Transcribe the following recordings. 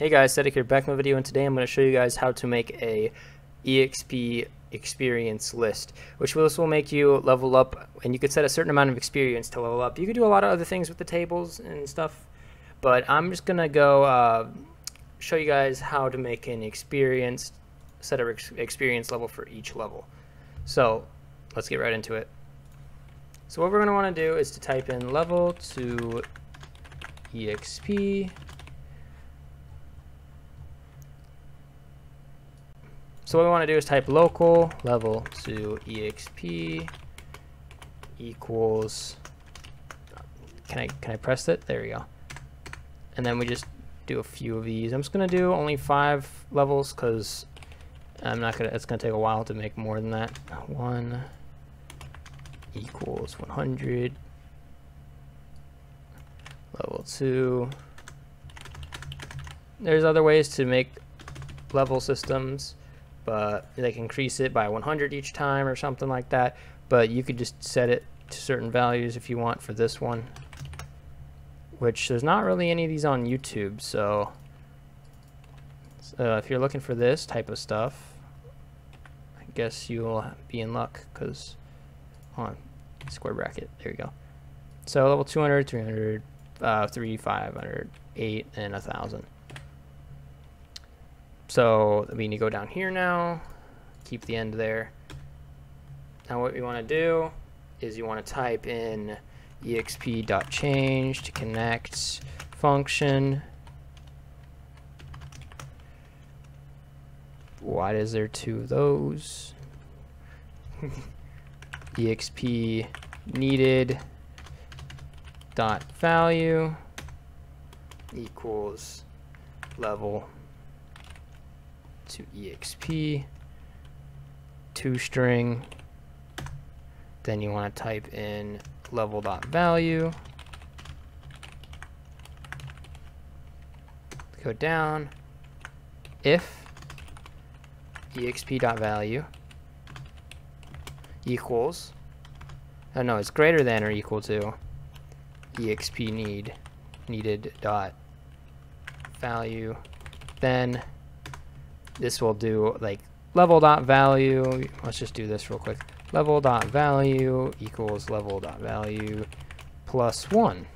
Hey guys, Cedric here back in the video and today I'm going to show you guys how to make a EXP experience list which this will make you level up and you could set a certain amount of experience to level up. You could do a lot of other things with the tables and stuff but I'm just going to go uh, show you guys how to make an experience set of ex experience level for each level. So let's get right into it. So what we're going to want to do is to type in level to exp So what we want to do is type local level to exp equals can I can I press it? There we go. And then we just do a few of these. I'm just gonna do only five levels because I'm not gonna it's gonna take a while to make more than that. One equals 100 level two. There's other ways to make level systems but they can increase it by 100 each time or something like that. But you could just set it to certain values if you want for this one, which there's not really any of these on YouTube. So, if you're looking for this type of stuff, I guess you'll be in luck because, on square bracket, there you go. So level 200, 300, uh, 3, 500, 8, and 1,000. So we need to go down here now, keep the end there. Now what we want to do is you want to type in exp.change to connect function. Why is there two of those? exp needed dot value equals level to exp to string. Then you want to type in level dot value go down. If exp dot value equals oh no it's greater than or equal to exp need needed dot value then this will do like level dot value. Let's just do this real quick. Level dot value equals level dot value plus one.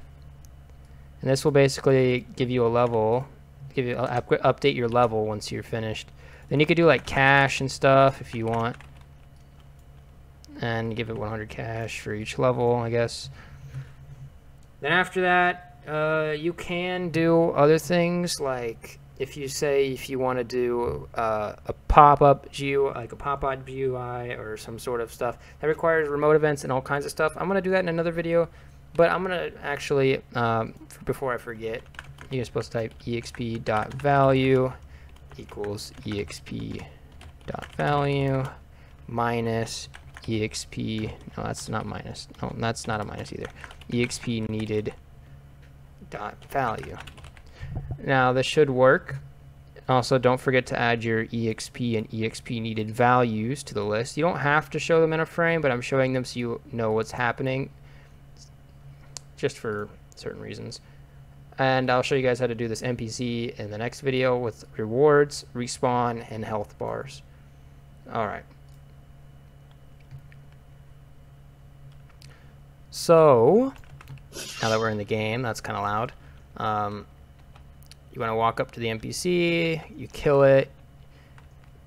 And this will basically give you a level, give you up, update your level once you're finished. Then you could do like cash and stuff if you want. And give it 100 cash for each level, I guess. Then after that, uh, you can do other things like if you say if you want to do uh, a pop-up GUI, like a pop-up GUI or some sort of stuff that requires remote events and all kinds of stuff, I'm going to do that in another video. But I'm going to actually, um, before I forget, you're supposed to type exp.value equals exp.value minus exp, no, that's not minus, no, that's not a minus either, exp needed dot value. Now this should work. Also, don't forget to add your EXP and EXP needed values to the list. You don't have to show them in a frame, but I'm showing them so you know what's happening just for certain reasons. And I'll show you guys how to do this NPC in the next video with rewards, respawn, and health bars. Alright. So, now that we're in the game, that's kind of loud. Um, you want to walk up to the NPC, you kill it,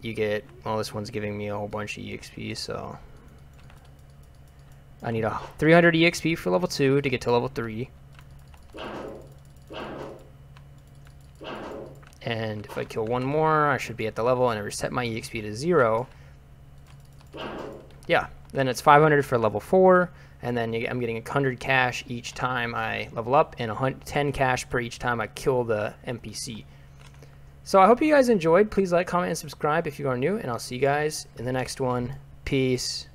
you get, well this one's giving me a whole bunch of EXP, so I need a 300 EXP for level 2 to get to level 3. And if I kill one more, I should be at the level and I reset my EXP to 0. Yeah, then it's 500 for level 4, and then I'm getting 100 cash each time I level up and 10 cash per each time I kill the NPC. So I hope you guys enjoyed. Please like, comment, and subscribe if you are new, and I'll see you guys in the next one. Peace.